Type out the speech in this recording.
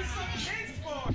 play some kicks for